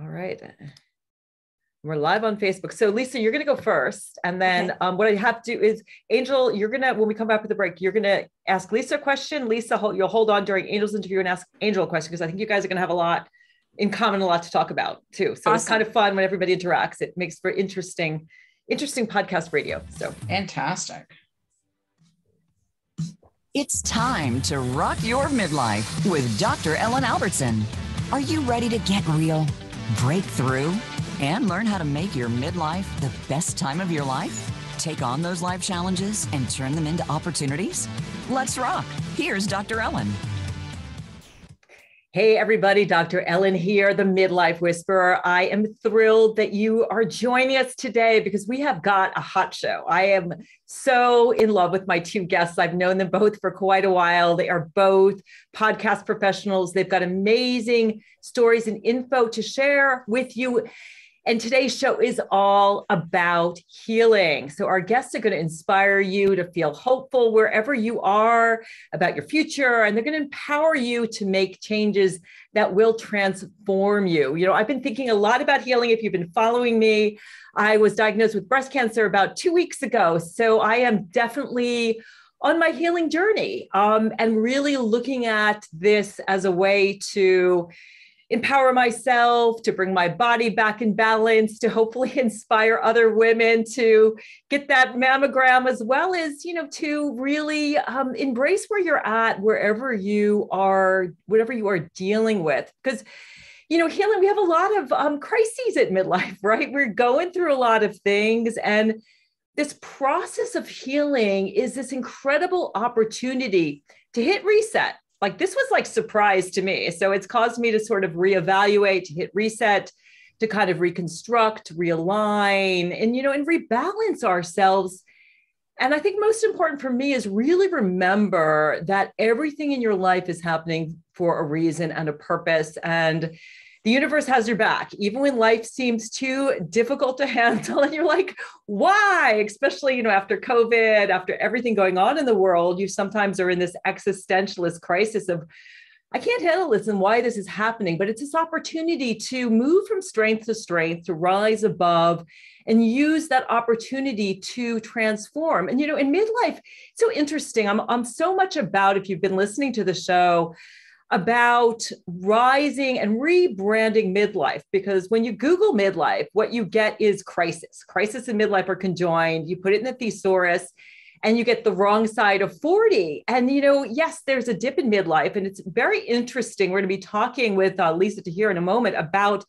All right. We're live on Facebook. So Lisa, you're going to go first. And then okay. um, what I have to do is Anjel, you're going to, when we come back with the break, you're going to ask Lisa a question. Lisa, you'll hold on during Anjel's interview and ask Anjel a question because I think you guys are going to have a lot in common, a lot to talk about too. So awesome. it's kind of fun when everybody interacts. It makes for interesting, interesting podcast radio. So fantastic. It's time to rock your midlife with Dr. Ellen Albertson. Are you ready to get real, break through, and learn how to make your midlife the best time of your life? Take on those life challenges and turn them into opportunities? Let's rock. Here's Dr. Ellen. Hey, everybody, Dr. Ellen here, the Midlife Whisperer. I am thrilled that you are joining us today because we have got a hot show. I am so in love with my two guests. I've known them both for quite a while. They are both podcast professionals. They've got amazing stories and info to share with you. And today's show is all about healing. So, our guests are going to inspire you to feel hopeful wherever you are about your future, and they're going to empower you to make changes that will transform you. You know, I've been thinking a lot about healing. If you've been following me, I was diagnosed with breast cancer about two weeks ago. So, I am definitely on my healing journey um, and really looking at this as a way to empower myself, to bring my body back in balance, to hopefully inspire other women to get that mammogram, as well as, you know, to really um, embrace where you're at, wherever you are, whatever you are dealing with. Because you know, healing, we have a lot of um, crises at midlife, right? We're going through a lot of things. And this process of healing is this incredible opportunity to hit reset, like this was like surprise to me. So it's caused me to sort of reevaluate, to hit reset, to kind of reconstruct, realign, and you know, and rebalance ourselves. And I think most important for me is really remember that everything in your life is happening for a reason and a purpose. And the universe has your back, even when life seems too difficult to handle. And you're like, why? Especially, you know, after COVID, after everything going on in the world, you sometimes are in this existentialist crisis of, I can't handle this and why this is happening. But it's this opportunity to move from strength to strength, to rise above and use that opportunity to transform. And, you know, in midlife, so interesting. I'm, I'm so much about, if you've been listening to the show, about rising and rebranding midlife because when you Google midlife, what you get is crisis. Crisis and midlife are conjoined. You put it in the thesaurus and you get the wrong side of 40. And, you know, yes, there's a dip in midlife. And it's very interesting. We're going to be talking with uh, Lisa Tahir in a moment about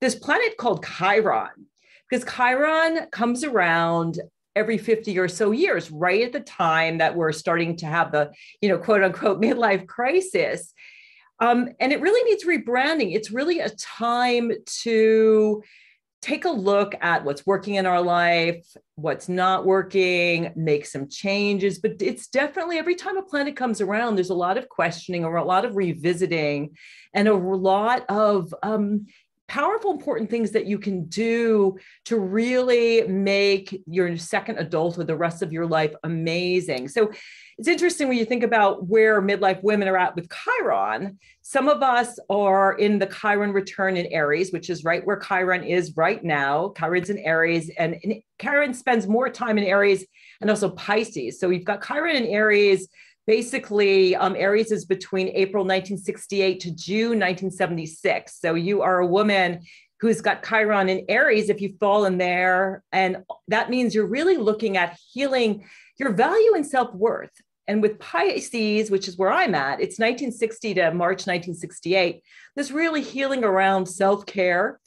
this planet called Chiron, because Chiron comes around every 50 or so years, right at the time that we're starting to have the, you know, quote unquote midlife crisis. Um, and it really needs rebranding. It's really a time to take a look at what's working in our life, what's not working, make some changes. But it's definitely every time a planet comes around, there's a lot of questioning or a lot of revisiting and a lot of um, powerful, important things that you can do to really make your second adulthood, the rest of your life, amazing. So it's interesting when you think about where midlife women are at with Chiron. Some of us are in the Chiron return in Aries, which is right where Chiron is right now. Chiron's in Aries, and, Chiron spends more time in Aries and also Pisces. So we've got Chiron in Aries. Basically, um, Aries is between April 1968 to June 1976. So you are a woman who's got Chiron in Aries if you fall in there. And that means you're really looking at healing your value and self worth. And with Pisces, which is where I'm at, it's 1960 to March 1968. this really healing around self care.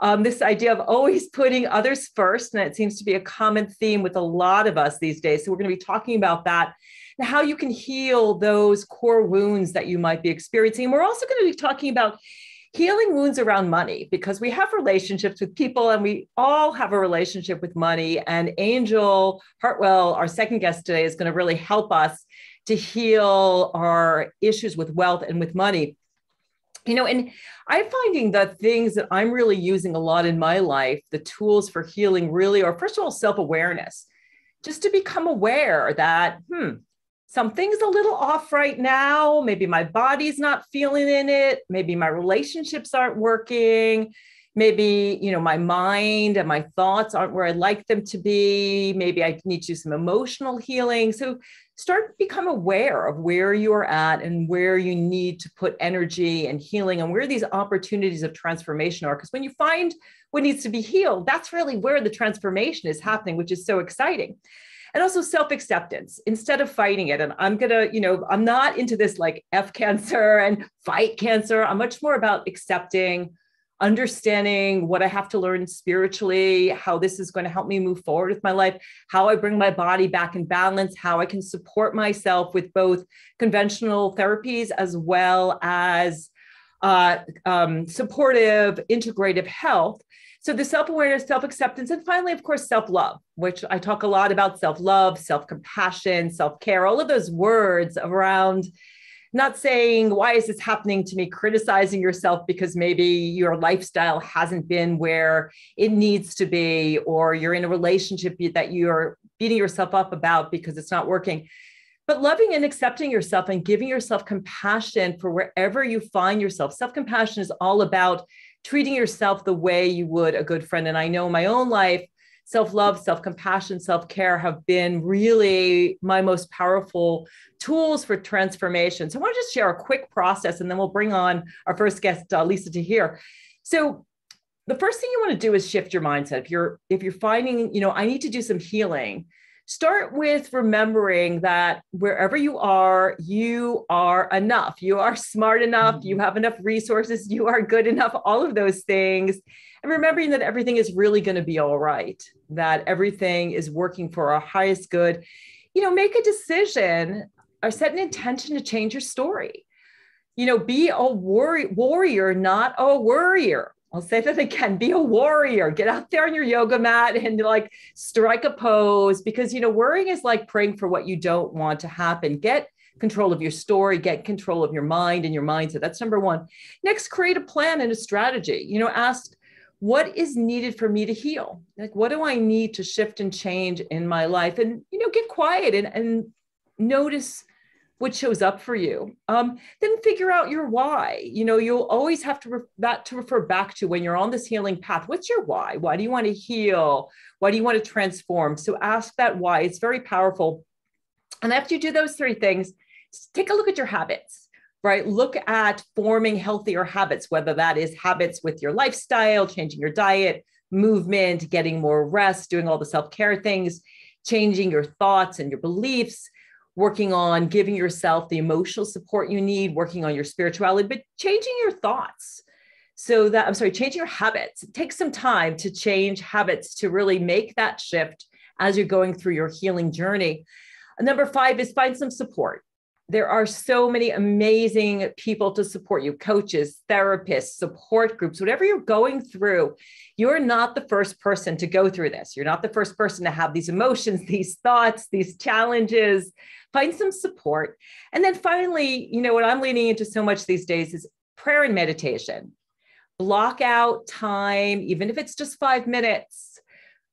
Um, this idea of always putting others first, and it seems to be a common theme with a lot of us these days. So, we're going to be talking about that how you can heal those core wounds that you might be experiencing. We're also going to be talking about healing wounds around money because we have relationships with people and we all have a relationship with money. And Anjel Hartwell, our second guest today, is going to really help us to heal our issues with wealth and with money. You know, and I'm finding the things that I'm really using a lot in my life, the tools for healing really are, first of all, self awareness, just to become aware that, hmm, something's a little off right now. Maybe my body's not feeling in it. Maybe my relationships aren't working. maybe you know my mind and my thoughts aren't where I'd like them to be maybe i need to do some emotional healing so start to become aware of where you're at and where you need to put energy and healing and where these opportunities of transformation are because when you find what needs to be healed that's really where the transformation is happening which is so exciting and also self-acceptance instead of fighting it and i'm gonna you know i'm not into this like f cancer and fight cancer i'm much more about accepting understanding what I have to learn spiritually, how this is going to help me move forward with my life, how I bring my body back in balance, how I can support myself with both conventional therapies as well as uh, um, supportive, integrative health. So, the self awareness, self acceptance, and finally, of course, self love, which I talk a lot about self love, self compassion, self care, all of those words around not saying why is this happening to me? criticizing yourself because maybe your lifestyle hasn't been where it needs to be or you're in a relationship that you're beating yourself up about because it's not working. But loving and accepting yourself and giving yourself compassion for wherever you find yourself. Self compassion is all about treating yourself the way you would a good friend and i know in my own life self love, self compassion, self care have been really my most powerful tools for transformation. So I want to just share a quick process and then we'll bring on our first guest, uh, Lisa Tahir. So the first thing you want to do is shift your mindset. If you're if you're finding, you know, I need to do some healing, start with remembering that wherever you are, you are enough. You are smart enough, mm-hmm. you have enough resources, you are good enough, all of those things and remembering that everything is really going to be all right, that everything is working for our highest good. You know, make a decision or set an intention to change your story. You know, be a warrior, not a worrier. I'll say that again be a warrior. Get out there on your yoga mat and like strike a pose because, you know, worrying is like praying for what you don't want to happen. Get control of your story, get control of your mind and your mindset. That's number one. Next, create a plan and a strategy. You know, ask what is needed for me to heal like what do i need to shift and change in my life and you know get quiet and, and notice what shows up for you um, then figure out your why. You know you'll always have to re- that to refer back to when you're on this healing path what's your why? Why do you want to heal? Why do you want to transform? So ask that why it's very powerful. And after you do those three things take a look at your habits right? Look at forming healthier habits, whether that is habits with your lifestyle, changing your diet, movement, getting more rest, doing all the self care things, changing your thoughts and your beliefs, working on giving yourself the emotional support you need, working on your spirituality, but changing your thoughts. So that I'm sorry, changing your habits. It takes some time to change habits to really make that shift as you're going through your healing journey. Number five is find some support there are so many amazing people to support you coaches therapists support groups whatever you're going through you're not the first person to go through this. You're not the first person to have these emotions these thoughts these challenges. Find some support. And then finally you know what i'm leaning into so much these days is prayer and meditation. Block out time even if it's just 5 minutes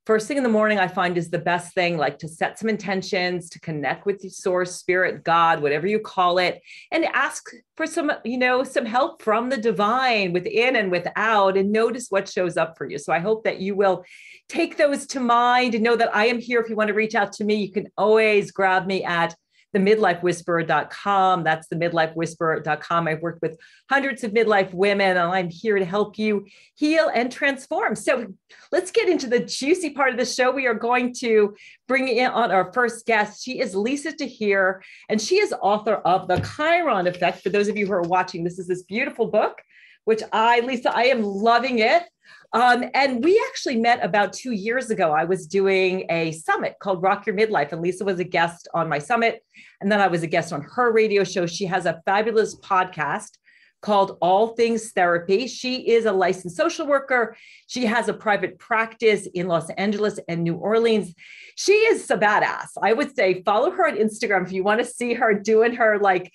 first thing in the morning i find is the best thing like to set some intentions to connect with the source spirit god whatever you call it and ask for some you know some help from the divine within and without and notice what shows up for you. So i hope that you will take those to mind and know that i am here if you want to reach out to me. You can always grab me at the midlifewhisperer.com. That's the midlifewhisperer.com. I've worked with hundreds of midlife women, and I'm here to help you heal and transform. So let's get into the juicy part of the show. We are going to bring in on our first guest. She is Lisa Tahir, and she is author of The Chiron Effect. For those of you who are watching, this is this beautiful book, which I, Lisa, I am loving it. Um, and we actually met about two years ago. I was doing a summit called Rock Your Midlife, and Lisa was a guest on my summit. And then I was a guest on her radio show. She has a fabulous podcast called All Things Therapy. She is a licensed social worker. She has a private practice in Los Angeles and New Orleans. She is a badass. I would say follow her on Instagram if you want to see her doing her like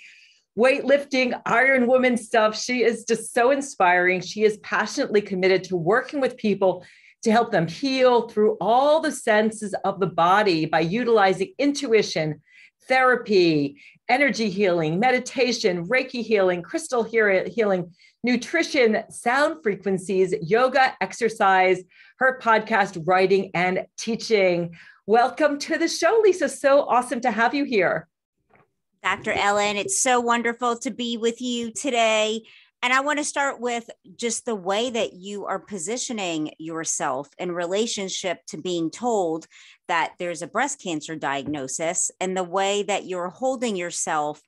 weightlifting, Iron Woman stuff. She is just so inspiring. She is passionately committed to working with people to help them heal through all the senses of the body by utilizing intuition, therapy, energy healing, meditation, Reiki healing, crystal healing, nutrition, sound frequencies, yoga, exercise, her podcast, writing, and teaching. Welcome to the show, Lisa. So awesome to have you here. Dr. Ellen, it's so wonderful to be with you today. And I want to start with just the way that you are positioning yourself in relationship to being told that there's a breast cancer diagnosis and the way that you're holding yourself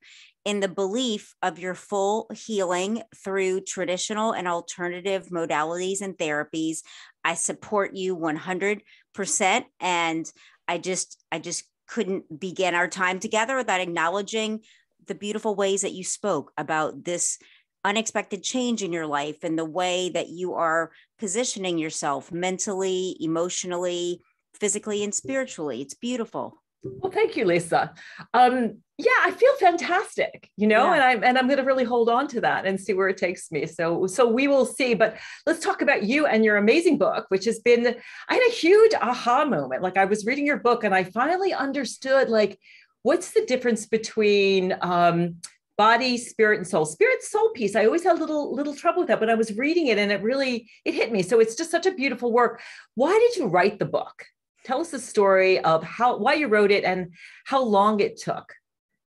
in the belief of your full healing through traditional and alternative modalities and therapies. I support you 100%. And I just, I just couldn't begin our time together without acknowledging the beautiful ways that you spoke about this unexpected change in your life and the way that you are positioning yourself mentally, emotionally, physically, and spiritually. It's beautiful. Well, thank you, Lisa. Um, yeah, I feel fantastic, you know, yeah. and I'm and I'm going to really hold on to that and see where it takes me. So so we will see. But let's talk about you and your amazing book, which has been. I had a huge aha moment. Like I was reading your book and I finally understood like what's the difference between um, body spirit and soul spirit soul piece i always had a little little trouble with that but i was reading it and it really it hit me so it's just such a beautiful work why did you write the book tell us the story of how why you wrote it and how long it took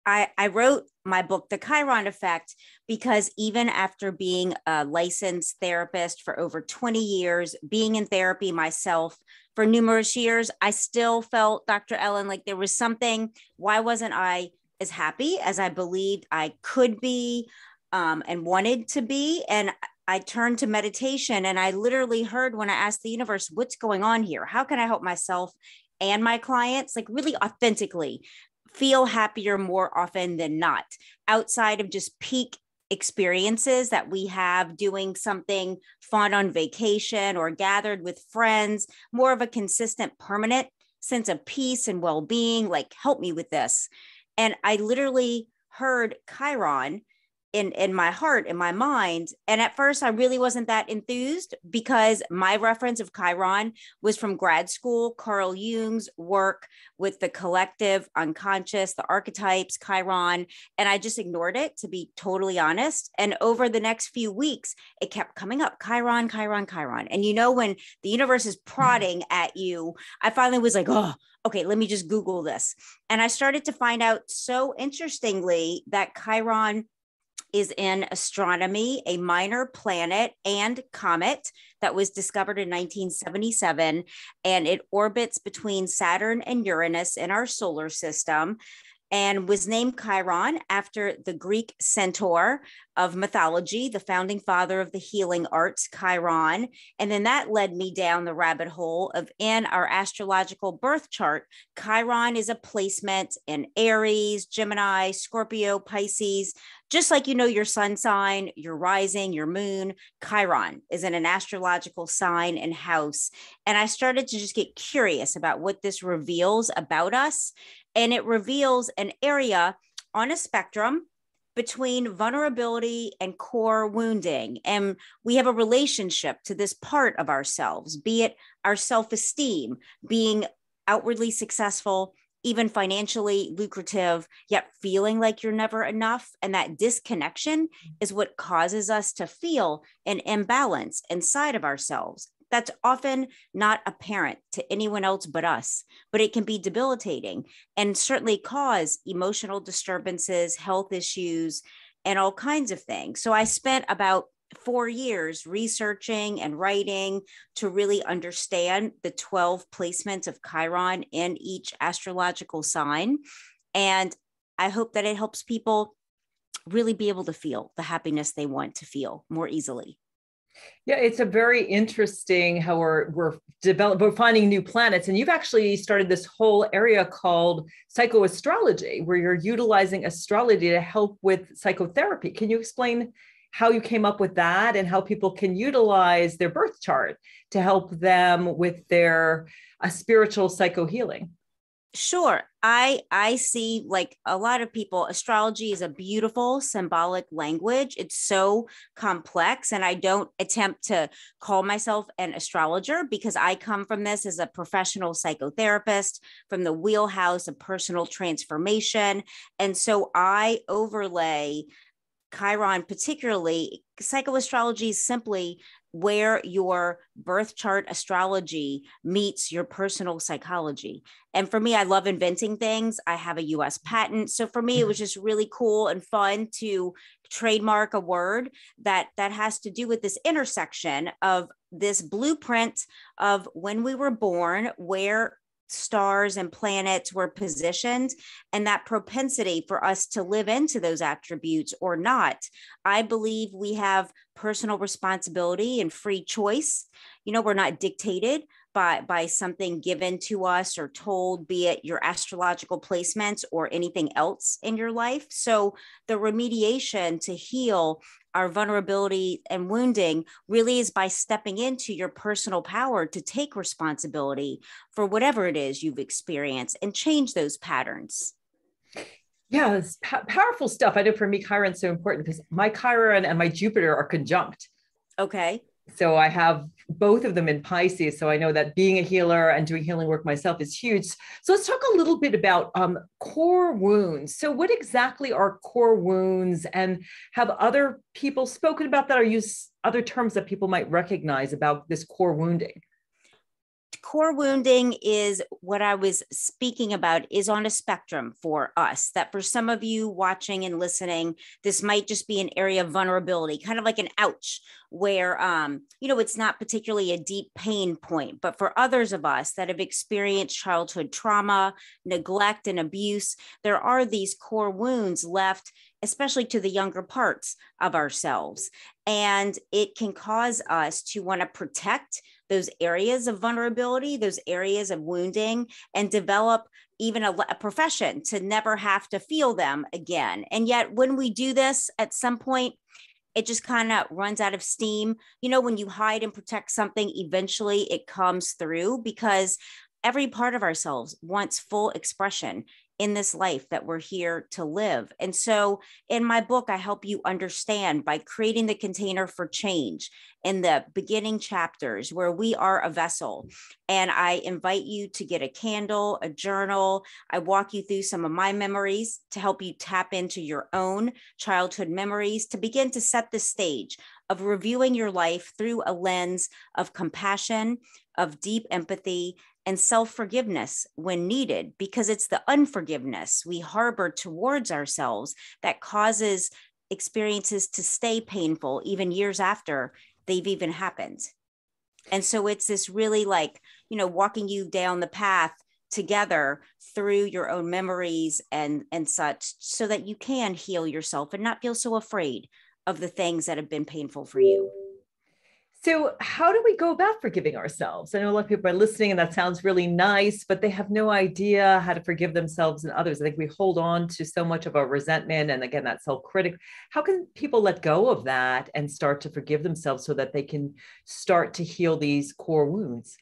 I, I wrote my book, The Chiron Effect, because even after being a licensed therapist for over 20 years, being in therapy myself for numerous years, I still felt, Dr. Ellen, like there was something. Why wasn't I as happy as I believed I could be um, and wanted to be. And I turned to meditation and I literally heard when I asked the universe, what's going on here? How can I help myself and my clients, like really authentically feel happier more often than not, outside of just peak experiences that we have doing something fun on vacation or gathered with friends, more of a consistent, permanent sense of peace and well being. Like, help me with this. And I literally heard Chiron in in my heart in my mind and at first i really wasn't that enthused because my reference of chiron was from grad school carl jung's work with the collective unconscious the archetypes chiron and i just ignored it to be totally honest and over the next few weeks it kept coming up chiron chiron chiron and you know when the universe is mm-hmm. prodding at you i finally was like oh okay, let me just Google this. And I started to find out so interestingly that Chiron is in astronomy, a minor planet and comet that was discovered in 1977. And it orbits between Saturn and Uranus in our solar system and was named Chiron after the Greek centaur of mythology, the founding father of the healing arts, Chiron. And then that led me down the rabbit hole of in our astrological birth chart, Chiron is a placement in Aries, Gemini, Scorpio, Pisces. Just like you know your sun sign, your rising, your moon, Chiron is in an astrological sign and house. And I started to just get curious about what this reveals about us and it reveals an area on a spectrum between vulnerability and core wounding. And we have a relationship to this part of ourselves, be it our self esteem, being outwardly successful, even financially lucrative, yet feeling like you're never enough. And that disconnection mm. is what causes us to feel an imbalance inside of ourselves that's often not apparent to anyone else but us, but it can be debilitating and certainly cause emotional disturbances, health issues, and all kinds of things. So I spent about four years researching and writing to really understand the 12 placements of Chiron in each astrological sign. And I hope that it helps people really be able to feel the happiness they want to feel more easily. Yeah, it's a very interesting how we're we're develop we're finding new planets, and you've actually started this whole area called psychoastrology, where you're utilizing astrology to help with psychotherapy. Can you explain how you came up with that and how people can utilize their birth chart to help them with their uh, spiritual psycho healing? Sure. I I see like a lot of people astrology is a beautiful symbolic language. It's so complex and I don't attempt to call myself an astrologer because I come from this as a professional psychotherapist from the wheelhouse of personal transformation and so I overlay Chiron particularly psychoastrology is simply where your birth chart astrology meets your personal psychology. And for me, I love inventing things. I have a US patent. So for me, it was mm-hmm. just really cool and fun to trademark a word that that has to do with this intersection of this blueprint of when we were born, where stars and planets were positioned and that propensity for us to live into those attributes or not. I believe we have personal responsibility and free choice. You know, we're not dictated by, by something given to us or told, be it your astrological placements or anything else in your life. So the remediation to heal our vulnerability and wounding really is by stepping into your personal power to take responsibility for whatever it is you've experienced and change those patterns. Yeah, it's powerful stuff. I know for me, Chiron's so important because my Chiron and my Jupiter are conjunct. Okay so I have both of them in Pisces. So I know that being a healer and doing healing work myself is huge. So let's talk a little bit about um, core wounds. So, what exactly are core wounds, and have other people spoken about that or use other terms that people might recognize about this core wounding? Core wounding is what I was speaking about is on a spectrum for us. That for some of you watching and listening, this might just be an area of vulnerability, kind of like an ouch, where um, you know it's not particularly a deep pain point. But for others of us that have experienced childhood trauma, neglect, and abuse, there are these core wounds left especially to the younger parts of ourselves. And it can cause us to want to protect those areas of vulnerability, those areas of wounding, and develop even a, a, profession to never have to feel them again. And yet, when we do this at some point, it just kind of runs out of steam. You know, when you hide and protect something, eventually it comes through because every part of ourselves wants full expression in this life that we're here to live. And so in my book, I help you understand by creating the container for change in the beginning chapters where we are a vessel. And I invite you to get a candle, a journal. I walk you through some of my memories to help you tap into your own childhood memories to begin to set the stage of reviewing your life through a lens of compassion, of deep empathy, and self forgiveness when needed, because it's the unforgiveness we harbor towards ourselves that causes experiences to stay painful even years after they've even happened. And so it's this really like, you know, walking you down the path together through your own memories and and such so that you can heal yourself and not feel so afraid of the things that have been painful for you. So, how do we go about forgiving ourselves? I know a lot of people are listening and that sounds really nice, but they have no idea how to forgive themselves and others. I think we hold on to so much of our resentment and again, that self critic. How can people let go of that and start to forgive themselves so that they can start to heal these core wounds?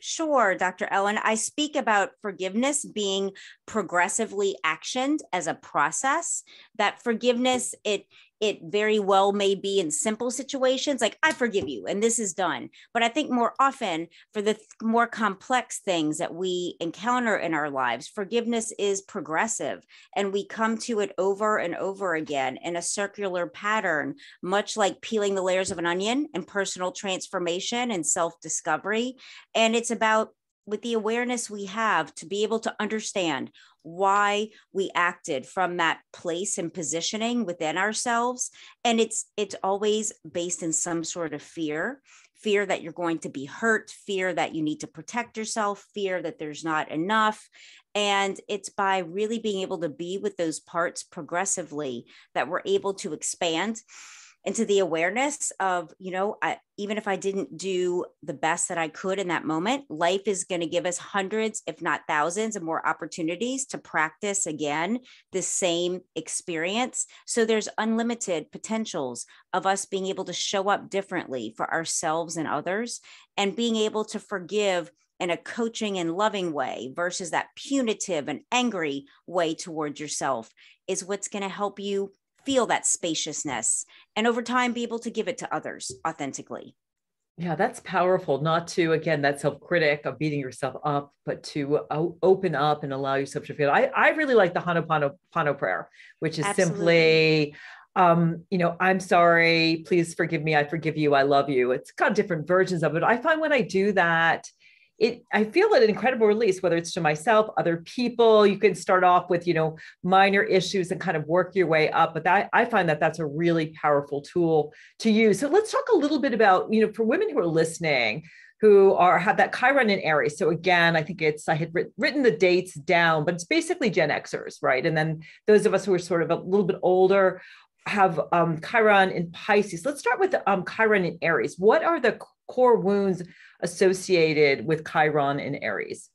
Sure, Dr. Ellen. I speak about forgiveness being progressively actioned as a process. That forgiveness, it it very well may be in simple situations like i forgive you and this is done. But i think more often for the th- more complex things that we encounter in our lives forgiveness is progressive and we come to it over and over again in a circular pattern much like peeling the layers of an onion and personal transformation and self discovery and it's about with the awareness we have to be able to understand why we acted from that place and positioning within ourselves. And it's it's always based in some sort of fear fear that you're going to be hurt fear that you need to protect yourself fear that there's not enough. And it's by really being able to be with those parts progressively that we're able to expand into the awareness of you know I, even if i didn't do the best that i could in that moment life is going to give us hundreds if not thousands of more opportunities to practice again the same experience. So there's unlimited potentials of us being able to show up differently for ourselves and others and being able to forgive in a coaching and loving way versus that punitive and angry way towards yourself is what's going to help you feel that spaciousness and over time be able to give it to others authentically. Yeah, that's powerful. Not to, again, that self critic of beating yourself up, but to open up and allow yourself to feel. I, I really like the Ho'oponopono prayer, which is Absolutely. simply, um, you know, I'm sorry, please forgive me, I forgive you, I love you. It's got different versions of it. I find when I do that, it i feel an incredible release whether it's to myself other people. You can start off with you know minor issues and kind of work your way up but that i find that that's a really powerful tool to use. So let's talk a little bit about you know for women who are listening who are have that chiron in aries. So again i think it's i had written the dates down but it's basically gen xers right? And then those of us who are sort of a little bit older have um, chiron in pisces. Let's start with um, chiron in aries. What are the core wounds associated with Chiron and Aries?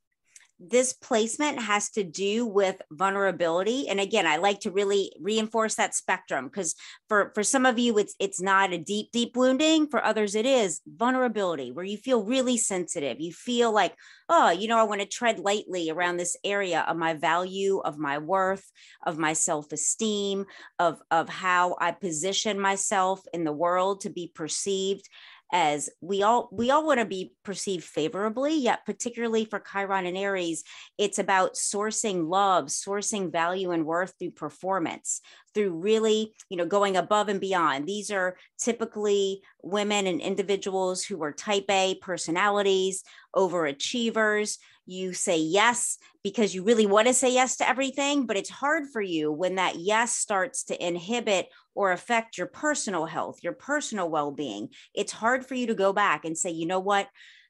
This placement has to do with vulnerability. And again, I like to really reinforce that spectrum because for, for some of you, it's it's not a deep, deep wounding. For others, it is vulnerability, where you feel really sensitive. You feel like, oh, you know, I want to tread lightly around this area of my value, of my worth, of my self-esteem, of, of how I position myself in the world to be perceived as we all we all want to be perceived favorably yet particularly for chiron and aries it's about sourcing love sourcing value and worth through performance through really you know going above and beyond. These are typically women and individuals who are type a personalities overachievers. You say yes because you really want to say yes to everything, but it's hard for you when that yes starts to inhibit or affect your personal health, your personal well being. It's hard for you to go back and say, you know what?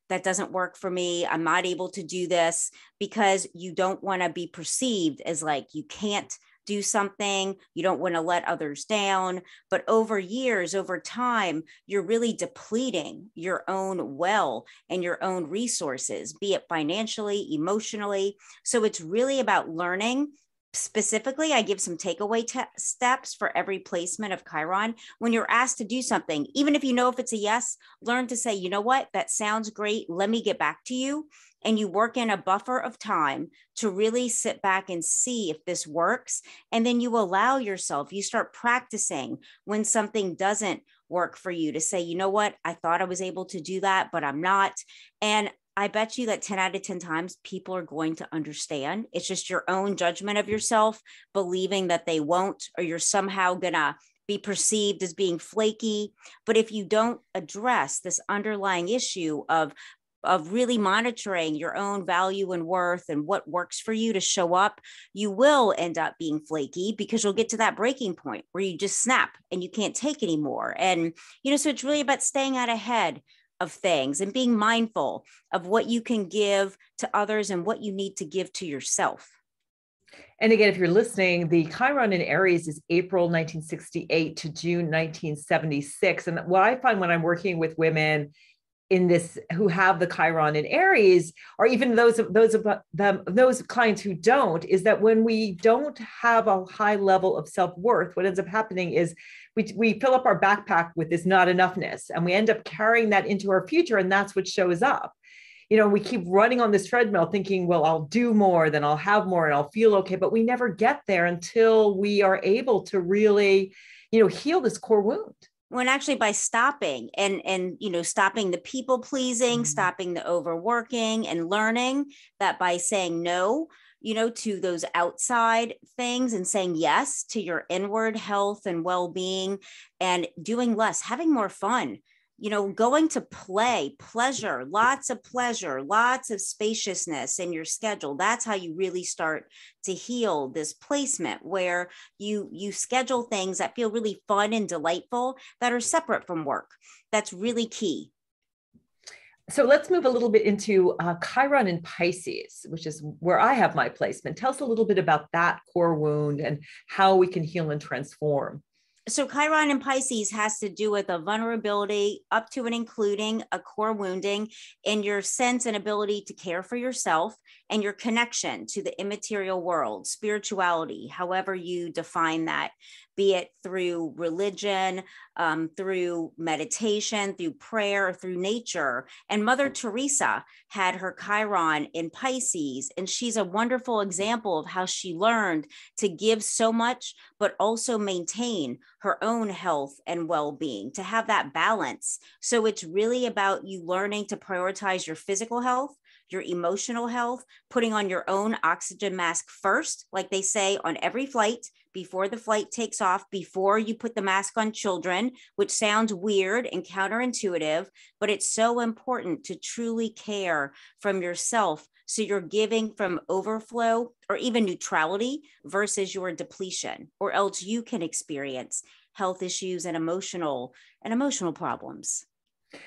That doesn't work for me. I'm not able to do this because you don't want to be perceived as like you can't do something, you don't want to let others down. But over years, over time, you're really depleting your own well and your own resources, be it financially, emotionally. So it's really about learning specifically i give some takeaway te- steps for every placement of chiron. When you're asked to do something even if you know if it's a yes learn to say you know what? That sounds great. Let me get back to you. And you work in a buffer of time to really sit back and see if this works. And then you allow yourself you start practicing when something doesn't work for you to say you know what? I thought i was able to do that but i'm not. And I bet you that 10 out of 10 times people are going to understand. It's just your own judgment of yourself, believing that they won't, or you're somehow going to be perceived as being flaky. But if you don't address this underlying issue of of really monitoring your own value and worth and what works for you to show up, you will end up being flaky because you'll get to that breaking point where you just snap and you can't take anymore. And, you know, so it's really about staying out ahead of things and being mindful of what you can give to others and what you need to give to yourself. And again, if you're listening, the Chiron in Aries is April 1968 to June 1976. And what I find when I'm working with women in this who have the chiron in aries or even those of those of them those clients who don't is that when we don't have a high level of self-worth what ends up happening is we, we fill up our backpack with this not enoughness and we end up carrying that into our future and that's what shows up. You know we keep running on this treadmill thinking well i'll do more then i'll have more and i'll feel okay but we never get there until we are able to really you know heal this core wound when actually by stopping and and you know stopping the people pleasing mm-hmm. stopping the overworking and learning that by saying no you know to those outside things and saying yes to your inward health and well-being and doing less having more fun you know, going to play, pleasure, lots of pleasure, lots of spaciousness in your schedule. That's how you really start to heal this placement where you you schedule things that feel really fun and delightful that are separate from work. That's really key. So let's move a little bit into uh, Chiron and Pisces, which is where I have my placement. Tell us a little bit about that core wound and how we can heal and transform so Chiron and Pisces has to do with a vulnerability up to and including a core wounding in your sense and ability to care for yourself and your connection to the immaterial world, spirituality, however you define that. Be it through religion, um, through meditation, through prayer, through nature. And Mother Teresa had her Chiron in Pisces, and she's a wonderful example of how she learned to give so much, but also maintain her own health and well being, to have that balance. So it's really about you learning to prioritize your physical health your emotional health, putting on your own oxygen mask first, like they say on every flight before the flight takes off, before you put the mask on children, which sounds weird and counterintuitive, but it's so important to truly care from yourself. So you're giving from overflow or even neutrality versus your depletion, or else you can experience health issues and emotional and emotional problems.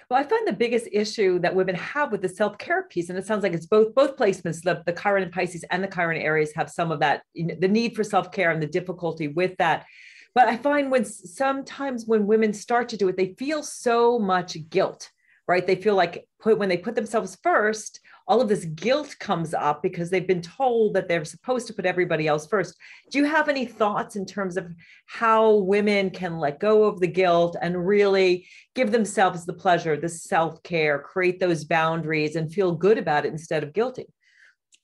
Well, I find the biggest issue that women have with the self-care piece, and it sounds like it's both both placements, the, the Chiron and Pisces and the Chiron Aries have some of that, the need for self-care and the difficulty with that. But I find when sometimes when women start to do it, they feel so much guilt, right? They feel like put when they put themselves first, all of this guilt comes up because they've been told that they're supposed to put everybody else first. Do you have any thoughts in terms of how women can let go of the guilt and really give themselves the pleasure, the self care, create those boundaries and feel good about it instead of guilty?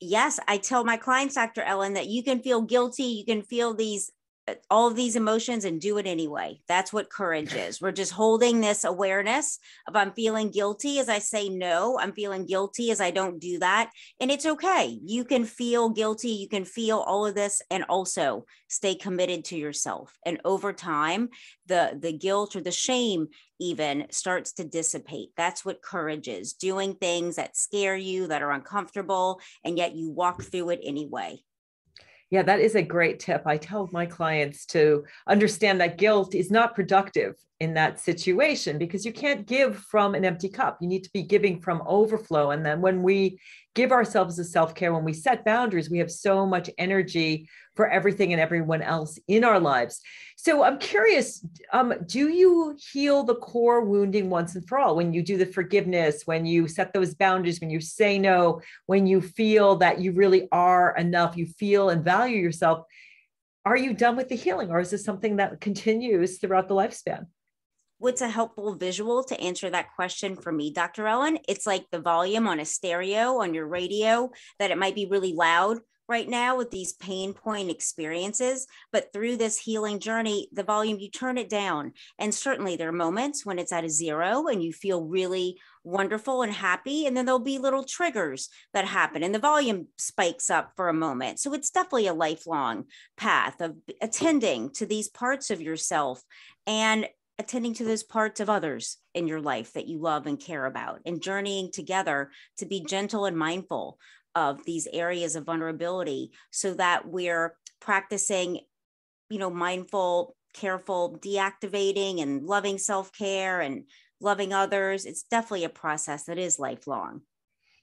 Yes, I tell my clients, Dr. Ellen, that you can feel guilty, you can feel these Uh, all of these emotions and do it anyway. That's what courage is. We're just holding this awareness of I'm feeling guilty as I say no, I'm feeling guilty as I don't do that. And it's okay. You can feel guilty, you can feel all of this and also stay committed to yourself. And over time, the the guilt or the shame even starts to dissipate. That's what courage is. Doing things that scare you, that are uncomfortable, and yet you walk through it anyway. Yeah, that is a great tip. I tell my clients to understand that guilt is not productive in that situation because you can't give from an empty cup. You need to be giving from overflow. And then when we give ourselves a self care, when we set boundaries, we have so much energy for everything and everyone else in our lives. So I'm curious um, do you heal the core wounding once and for all when you do the forgiveness, when you set those boundaries, when you say no, when you feel that you really are enough, you feel and value yourself? Are you done with the healing or is this something that continues throughout the lifespan? What's a helpful visual to answer that question for me, Dr. Ellen? It's like the volume on a stereo on your radio, that it might be really loud right now with these pain point experiences. But through this healing journey, the volume, you turn it down. And certainly there are moments when it's at a zero and you feel really wonderful and happy. And then there'll be little triggers that happen and the volume spikes up for a moment. So it's definitely a lifelong path of attending to these parts of yourself and attending to those parts of others in your life that you love and care about and journeying together to be gentle and mindful of these areas of vulnerability so that we're practicing you know mindful careful deactivating and loving self-care and loving others it's definitely a process that is lifelong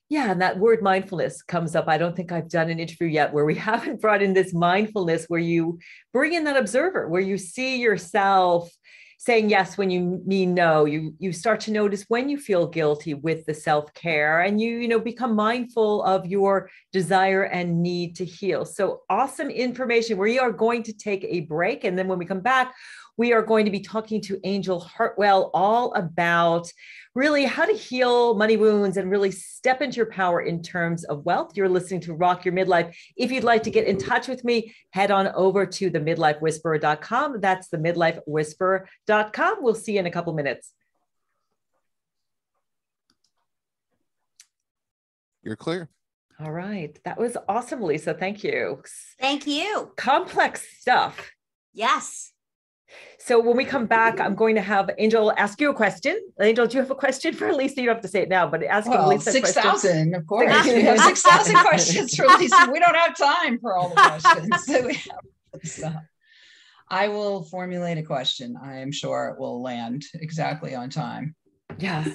yeah, and that word mindfulness comes up. I don't think I've done an interview yet where we haven't brought in this mindfulness where you bring in that observer, where you see yourself saying yes when you mean no. You you start to notice when you feel guilty with the self-care and you you know become mindful of your desire and need to heal. So awesome information. We are going to take a break and then when we come back we are going to be talking to Anjel Hartwell all about really how to heal money wounds and really step into your power in terms of wealth. You're listening to Rock Your Midlife. If you'd like to get in touch with me, head on over to the midlifewhisperer.com. That's the midlifewhisperer.com. We'll see you in a couple minutes. You're clear. All right. That was awesome, Lisa. Thank you. Thank you. Complex stuff. Yes. So when we come back, I'm going to have Anjel ask you a question. Anjel, do you have a question for Lisa? You don't have to say it now, but ask well, Lisa. Six thousand, of course. we have six thousand questions for Lisa. We don't have time for all the questions. So we have so I will formulate a question. I am sure it will land exactly on time. Yeah.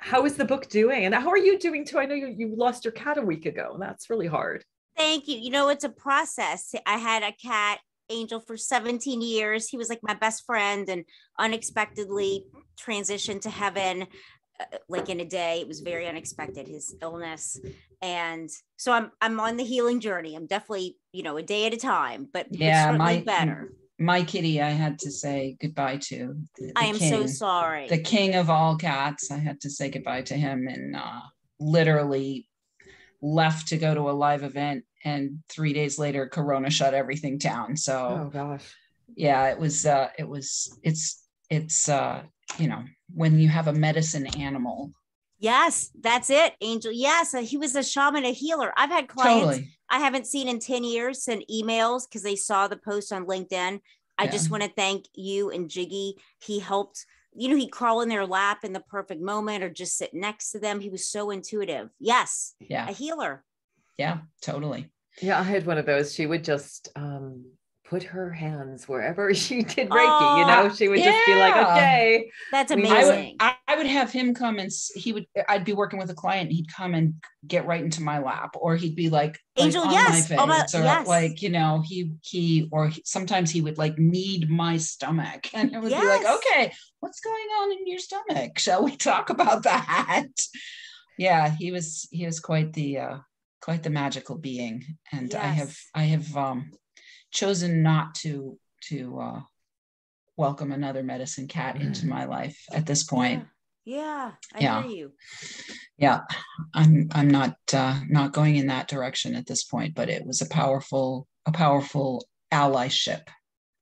How is the book doing? And how are you doing too? I know you, you lost your cat a week ago. and That's really hard. Thank you. You know, it's a process. I had a cat Angel for 17 years. He was like my best friend and unexpectedly transitioned to heaven uh, like in a day. It was very unexpected his illness. And so I'm I'm on the healing journey. I'm definitely, you know, a day at a time, but yeah, my better. my kitty, I had to say goodbye to. The, the I am king, so sorry. The king of all cats. I had to say goodbye to him and uh, literally left to go to a live event. And three days later, Corona shut everything down. So, oh gosh, yeah, it was. Uh, it was. It's. It's. Uh, you know, when you have a medicine animal. Yes, that's it, Anjel. Yes, uh, he was a shaman, a healer. I've had clients. Totally I haven't seen in 10 years send emails because they saw the post on LinkedIn. I yeah. just want to thank you and Jiggy. He helped, you know, he'd crawl in their lap in the perfect moment or just sit next to them. He was so intuitive. Yes. Yeah. A healer. Yeah, totally. Yeah, I had one of those. She would just um put her hands wherever she did Reiki. Oh, you know, she would yeah. just be like, okay. That's amazing. I would, I would have him come and he would, I'd be working with a client. He'd come and get right into my lap, or he'd be like, Anjel, like, yes. My face, or yes. like, you know, he, he, or he, sometimes he would like knead my stomach and it would yes. be like, okay, what's going on in your stomach? Shall we talk about that? yeah, he was, he was quite the, uh, quite the magical being. And yes. I have, I have, um, chosen not to to uh, welcome another medicine cat into mm. my life at this point. Yeah, yeah I yeah. hear you. Yeah, I'm I'm not uh, not going in that direction at this point, but it was a powerful a powerful allyship.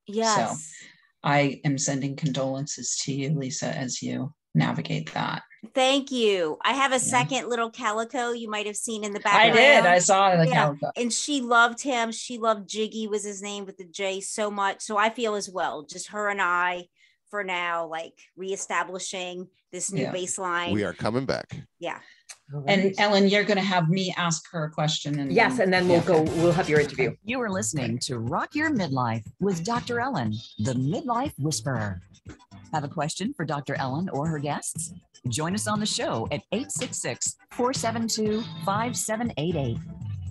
Yes. So I am sending condolences to you, Lisa, as you navigate that. Thank you. I have a yeah. second little calico you might have seen in the background. I did. I saw the yeah. calico. And she loved him. She loved Jiggy was his name with the J so much. So I feel as well, just her and I for now, like reestablishing this new yeah. baseline. We are coming back. Yeah. Right. And Ellen, you're going to have me ask her a question. And yes, and then we'll go. We'll have your interview. You are listening to Rock Your Midlife with Dr. Ellen, the Midlife Whisperer. Have a question for Dr. Ellen or her guests? Join us on the show at 866 472 5788.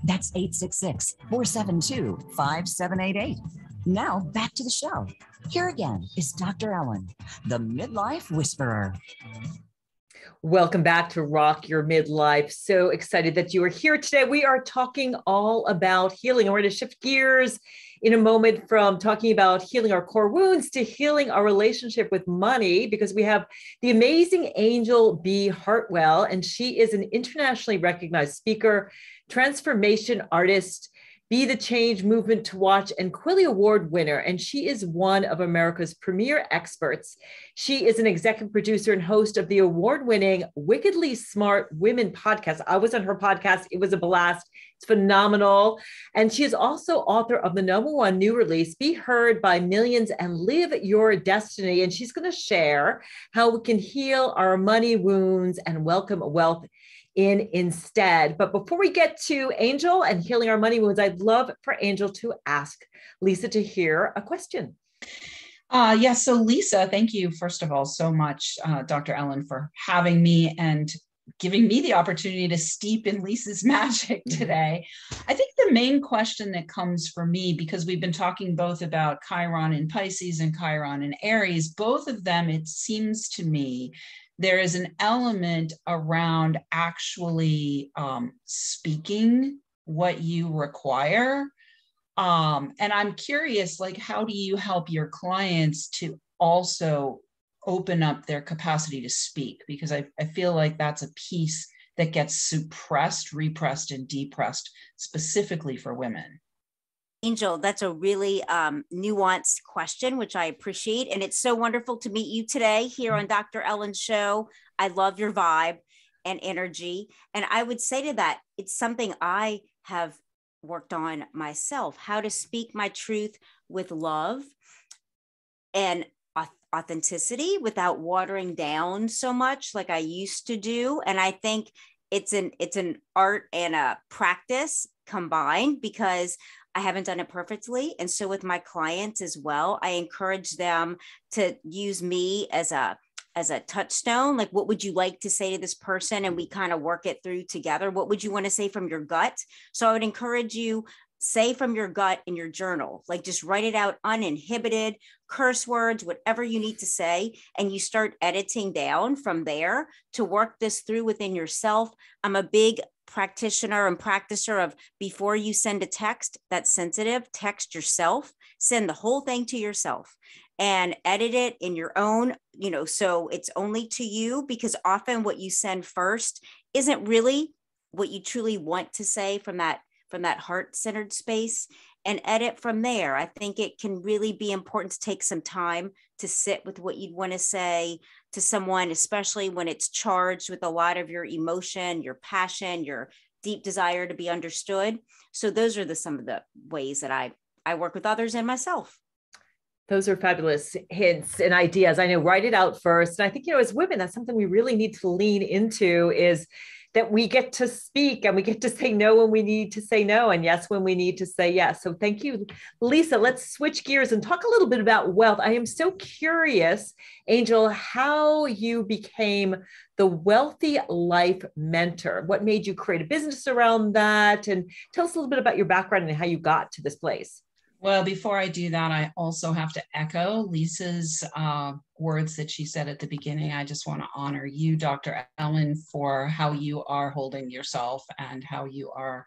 That's 866 472 5788. Now back to the show. Here again is Dr. Ellen, the Midlife Whisperer. Welcome back to Rock Your Midlife. So excited that you are here today. We are talking all about healing. We're going to shift gears in a moment from talking about healing our core wounds to healing our relationship with money because we have the amazing Anjel B. Hartwell, and she is an internationally recognized speaker, transformation artist, be the Change Movement to Watch and Quilly Award winner. And she is one of America's premier experts. She is an executive producer and host of the award winning Wickedly Smart Women podcast. I was on her podcast, it was a blast. It's phenomenal. And she is also author of the number one new release, Be Heard by Millions and Live Your Destiny. And she's going to share how we can heal our money wounds and welcome wealth in instead. But before we get to Anjel and healing our money wounds, I'd love for Anjel to ask Lisa Tahir a question. Uh, yes. Yeah, so, Lisa, thank you, first of all, so much, uh, Dr. Ellen, for having me and giving me the opportunity to steep in Lisa's magic mm-hmm. today. I think the main question that comes for me, because we've been talking both about Chiron in Pisces and Chiron in Aries, both of them, it seems to me, there is an element around actually um, speaking what you require. Um, and i'm curious like how do you help your clients to also open up their capacity to speak? Because i, I feel like that's a piece that gets suppressed repressed and depressed specifically for women Anjel, that's a really um, nuanced question, which I appreciate. And it's so wonderful to meet you today here on Dr. Ellen's show. I love your vibe and energy. And I would say to that, it's something I have worked on myself how to speak my truth with love and authenticity without watering down so much like I used to do. And I think it's an it's an art and a practice combined because I haven't done it perfectly. And so with my clients as well, I encourage them to use me as a as a touchstone like what would you like to say to this person and we kind of work it through together what would you want to say from your gut so i would encourage you say from your gut in your journal like just write it out uninhibited curse words whatever you need to say and you start editing down from there to work this through within yourself i'm a big practitioner and practicer of before you send a text that's sensitive, text yourself, send the whole thing to yourself and edit it in your own, you know, so it's only to you because often what you send first isn't really what you truly want to say from that from that heart-centered space and edit from there. I think it can really be important to take some time to sit with what you'd want to say to someone, especially when it's charged with a lot of your emotion, your passion, your deep desire to be understood. So those are the some of the ways that I I work with others and myself. Those are fabulous hints and ideas. I know write it out first. And I think, you know, as women, that's something we really need to lean into is that we get to speak and we get to say no when we need to say no and yes when we need to say yes. So thank you, Lisa. Let's switch gears and talk a little bit about wealth. I am so curious, Anjel, how you became the Wealthy Life Mentor. What made you create a business around that? And tell us a little bit about your background and how you got to this place. Well, before I do that, I also have to echo Lisa's uh, words that she said at the beginning. I just want to honor you, Dr. Ellen, for how you are holding yourself and how you are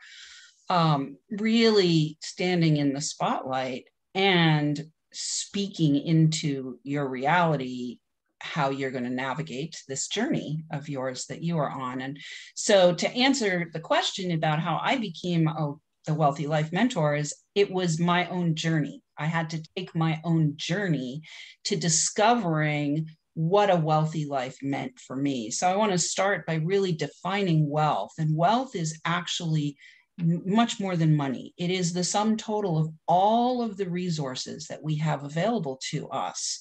um, really standing in the spotlight and speaking into your reality how you're going to navigate this journey of yours that you are on. And so, to answer the question about how I became a the Wealthy Life Mentors, it was my own journey. I had to take my own journey to discovering what a wealthy life meant for me. So I want to start by really defining wealth. And wealth is actually much more than money. It is the sum total of all of the resources that we have available to us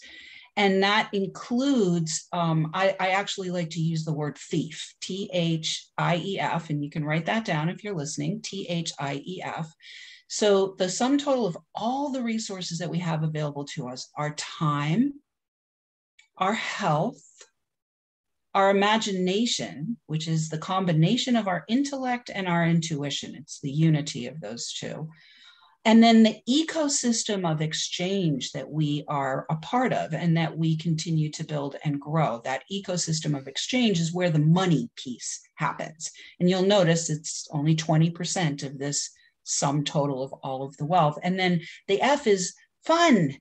and that includes um, I, I, actually like to use the word thief t-h-i-e-f and you can write that down if you're listening t-h-i-e-f so the sum total of all the resources that we have available to us our time our health our imagination which is the combination of our intellect and our intuition it's the unity of those two and then the ecosystem of exchange that we are a part of and that we continue to build and grow that ecosystem of exchange is where the money piece happens and you'll notice it's only 20% of this sum total of all of the wealth and then the f is fun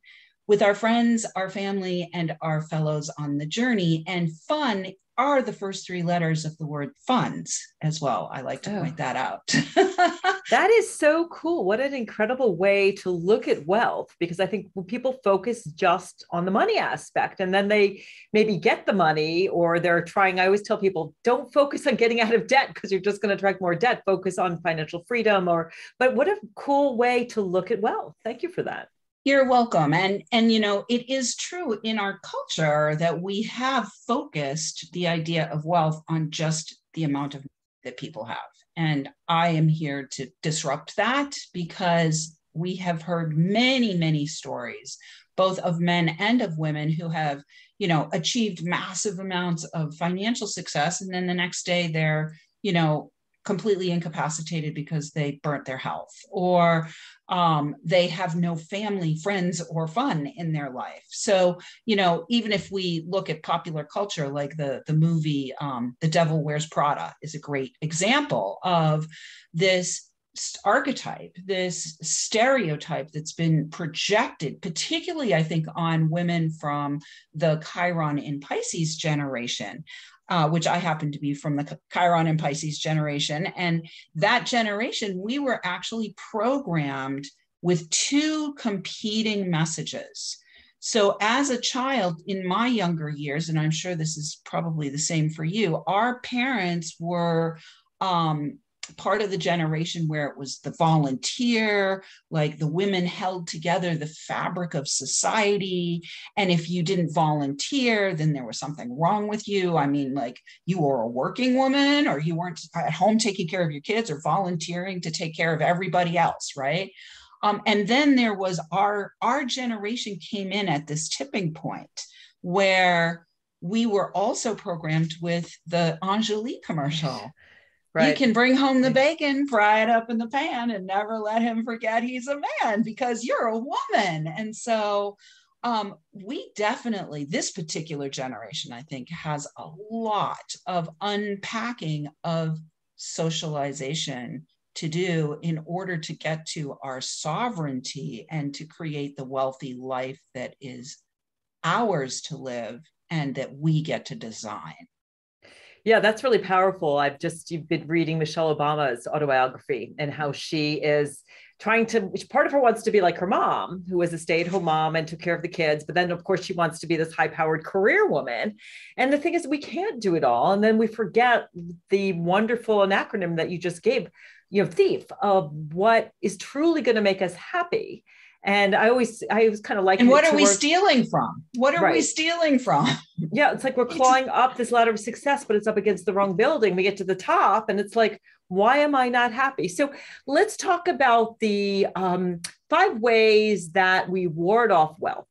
with our friends, our family, and our fellows on the journey. And fun are the first three letters of the word funds as well. I like to oh. point that out. that is so cool. What an incredible way to look at wealth because I think when people focus just on the money aspect and then they maybe get the money or they're trying, I always tell people don't focus on getting out of debt because you're just going to attract more debt. Focus on financial freedom or, but what a cool way to look at wealth. Thank you for that. You're welcome. And and you know, it is true in our culture that we have focused the idea of wealth on just the amount of that people have. And I am here to disrupt that because we have heard many many stories both of men and of women who have you know achieved massive amounts of financial success and then the next day they're you know completely incapacitated because they burnt their health or um, they have no family friends or fun in their life. So you know even if we look at popular culture like the the movie um, the devil wears prada is a great example of this archetype, this stereotype that's been projected, particularly, I think, on women from the Chiron in Pisces generation, uh, which I happen to be from the Chiron and Pisces generation. And that generation, we were actually programmed with two competing messages. So, as a child in my younger years, and I'm sure this is probably the same for you, our parents were um, part of the generation where it was the volunteer, like the women held together the fabric of society. And if you didn't volunteer, then there was something wrong with you. I mean, like you were a working woman or you weren't at home taking care of your kids or volunteering to take care of everybody else, right? Um, and then there was our our generation came in at this tipping point where we were also programmed with the Enjoli commercial Right. You can bring home the bacon, fry it up in the pan, and never let him forget he's a man because you're a woman. And so um, we definitely, this particular generation, I think, has a lot of unpacking of socialization to do in order to get to our sovereignty and to create the wealthy life that is ours to live and that we get to design. Yeah, that's really powerful. I've just you've been reading Michelle Obama's autobiography and how she is trying to which part of her wants to be like her mom who was a stay-at-home mom and took care of the kids but then of course she wants to be this high-powered career woman. And the thing is we can't do it all. And then we forget the wonderful acronym that you just gave you know thief of what is truly going to make us happy and I always, I was kind of like, and what are we stealing from? What are right. we stealing from? Yeah, it's like we're clawing up this ladder of success, but it's up against the wrong building. We get to the top, and it's like, why am I not happy? So let's talk about the um, five ways that we ward off wealth.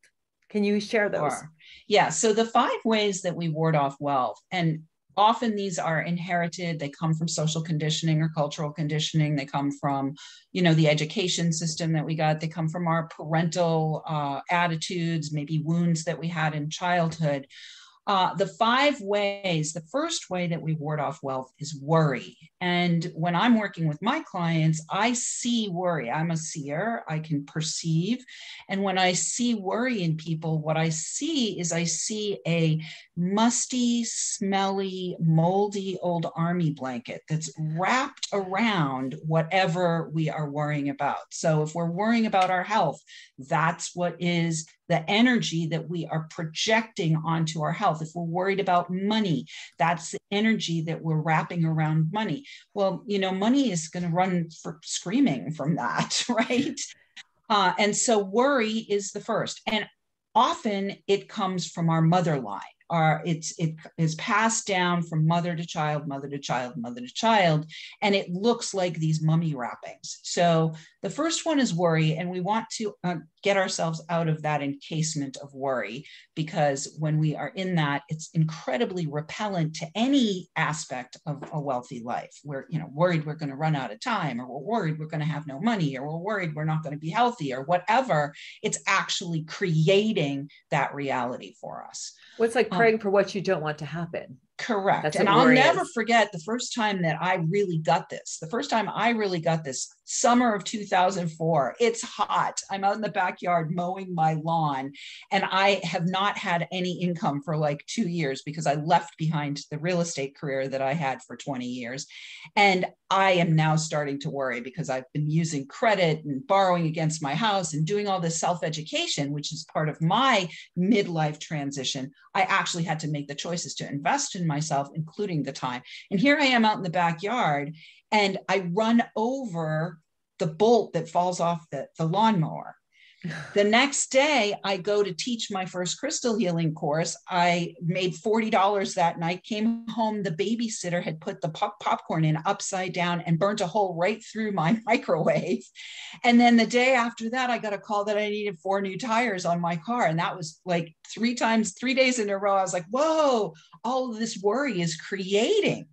Can you share those? Sure. Yeah. So the five ways that we ward off wealth, and often these are inherited they come from social conditioning or cultural conditioning. They come from you know the education system that we got. They come from our parental uh, attitudes maybe wounds that we had in childhood. Uh, the five ways, the first way that we ward off wealth is worry. And when I'm working with my clients, I see worry. I'm a seer, I can perceive. And when I see worry in people, what I see is I see a musty, smelly, moldy old army blanket that's wrapped around whatever we are worrying about. So if we're worrying about our health, that's what is the energy that we are projecting onto our health. If we're worried about money, that's the energy that we're wrapping around money. Well, you know, money is going to run for screaming from that, right? Uh, and so worry is the first. And often it comes from our mother line are it's it is passed down from mother to child mother to child mother to child and it looks like these mummy wrappings so the first one is worry and we want to uh, get ourselves out of that encasement of worry because when we are in that it's incredibly repellent to any aspect of a wealthy life. We're you know worried we're going to run out of time or we're worried we're going to have no money or we're worried we're not going to be healthy or whatever. It's actually creating that reality for us. What's like um, praying um, for what you don't want to happen? Correct. That's and I'll never is. forget the first time that I really got this. The first time I really got this, summer of 2004. It's hot. I'm out in the backyard mowing my lawn, and I have not had any income for like two years because I left behind the real estate career that I had for 20 years. And I am now starting to worry because I've been using credit and borrowing against my house and doing all this self education, which is part of my midlife transition. I actually had to make the choices to invest in myself, including the time. And here I am out in the backyard and I run over the bolt that falls off the, the lawnmower. The next day, I go to teach my first crystal healing course. I made $40 that night, came home. The babysitter had put the pop- popcorn in upside down and burnt a hole right through my microwave. And then the day after that, I got a call that I needed four new tires on my car. And that was like three times, three days in a row. I was like, whoa, all of this worry is creating.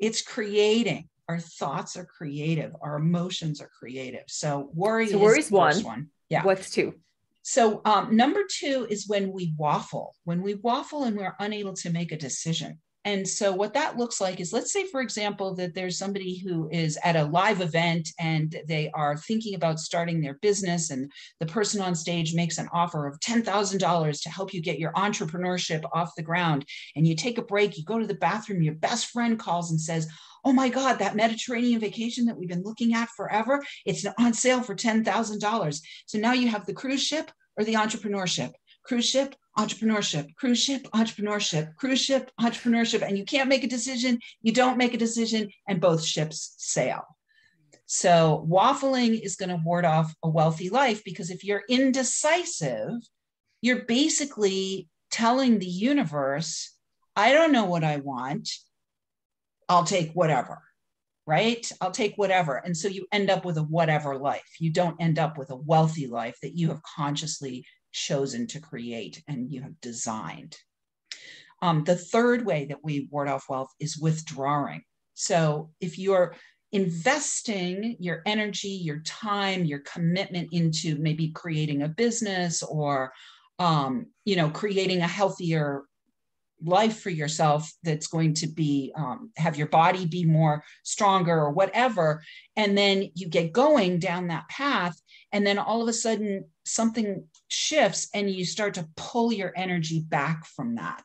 It's creating our thoughts are creative our emotions are creative. So worry so worry's one. one. Yeah. What's two? So um, number two is when we waffle. When we waffle and we're unable to make a decision. And so what that looks like is let's say for example that there's somebody who is at a live event and they are thinking about starting their business and the person on stage makes an offer of $10,000 to help you get your entrepreneurship off the ground. And you take a break you go to the bathroom your best friend calls and says oh my God, that Mediterranean vacation that we've been looking at forever, it's on sale for $10,000. So now you have the cruise ship or the entrepreneurship. Cruise ship, entrepreneurship, cruise ship, entrepreneurship, cruise ship, entrepreneurship. And you can't make a decision, you don't make a decision, and both ships sail. So waffling is going to ward off a wealthy life because if you're indecisive, you're basically telling the universe, I don't know what I want. I'll take whatever, right? I'll take whatever. And so you end up with a whatever life. You don't end up with a wealthy life that you have consciously chosen to create and you have designed. Um, the third way that we ward off wealth is withdrawing. So if you're investing your energy, your time, your commitment into maybe creating a business or um, you know creating a healthier life for yourself that's going to be um, have your body be more stronger or whatever. And then you get going down that path and then all of a sudden something shifts and you start to pull your energy back from that.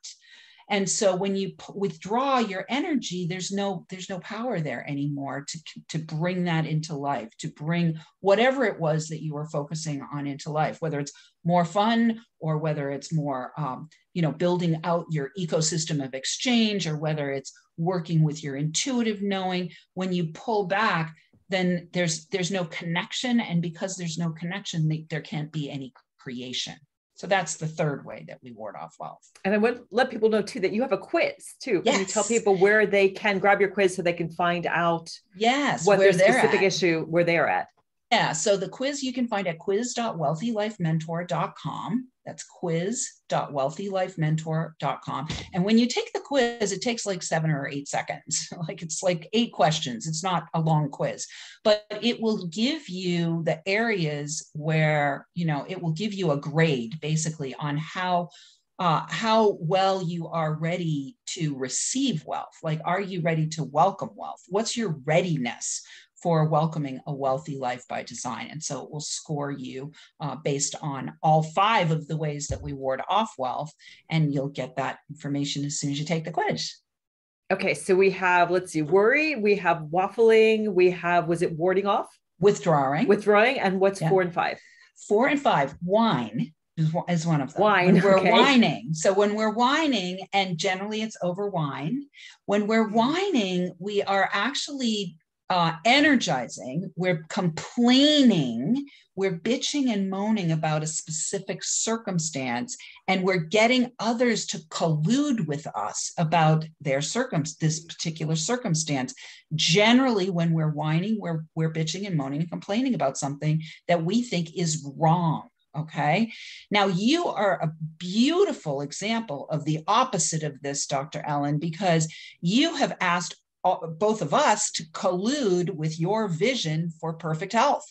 And so when you p- withdraw your energy there's no there's no power there anymore to to bring that into life to bring whatever it was that you were focusing on into life whether it's more fun or whether it's more um, you know building out your ecosystem of exchange or whether it's working with your intuitive knowing when you pull back then there's there's no connection and because there's no connection there can't be any creation so that's the third way that we ward off wealth. And I would let people know too that you have a quiz too. Yes. Can you tell people where they can grab your quiz so they can find out yes what their specific at. issue where they're at? Yeah, so the quiz you can find at quiz.wealthylifementor.com. That's quiz.wealthylifementor.com. And when you take the quiz, it takes like seven or eight seconds. like it's like eight questions. It's not a long quiz, but it will give you the areas where, you know, it will give you a grade basically on how uh, how well you are ready to receive wealth. Like, are you ready to welcome wealth? What's your readiness for welcoming a wealthy life by design. And so it will score you uh, based on all five of the ways that we ward off wealth. And you'll get that information as soon as you take the quiz. Okay, so we have, let's see, worry, we have waffling, we have, was it warding off? Withdrawing. Withdrawing, and what's Yeah. four and five? Four and five, wine is one- of them. Wine, When we're okay. whining. So when we're whining, and generally it's over wine, when we're whining, we are actually uh, energizing, we're complaining, we're bitching and moaning about a specific circumstance, and we're getting others to collude with us about their circum this particular circumstance. Generally, when we're whining, we're we're bitching and moaning and complaining about something that we think is wrong. Okay. Now, you are a beautiful example of the opposite of this, Dr. Ellen, because you have asked both of us to collude with your vision for perfect health.